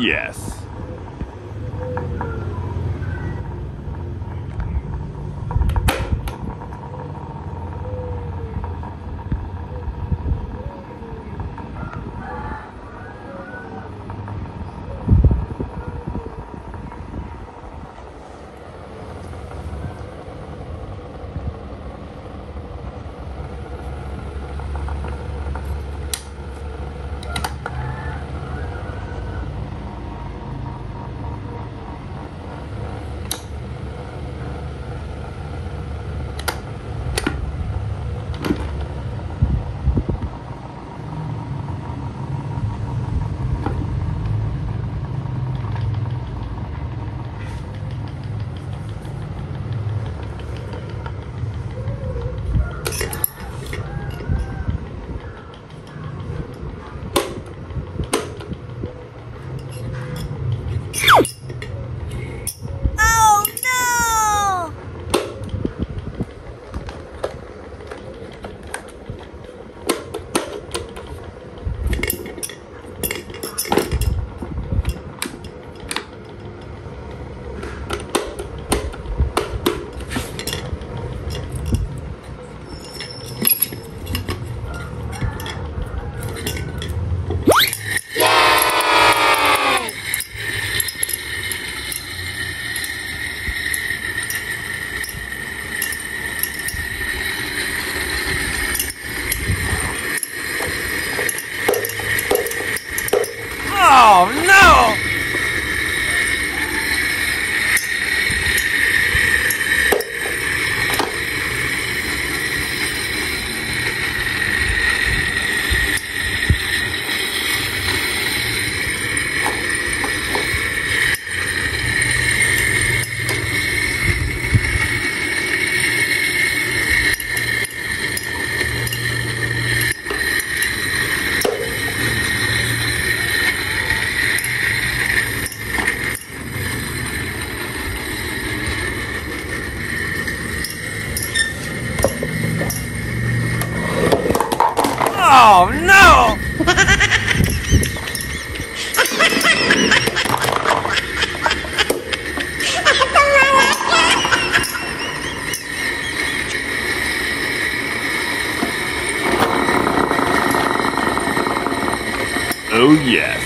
yes. Oh, yes.